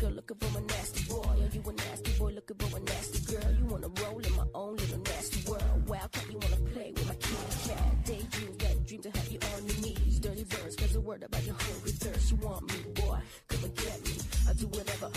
girl looking for a nasty boy. Are you a nasty boy looking for a nasty girl? You wanna roll in my own little nasty world. Wildcat, you wanna play with my kitty cat. daydreams, that dream to have you on your knees. Dirty birds cause a word about your hungry thirst. You want me, boy? Come and get me. I'll do whatever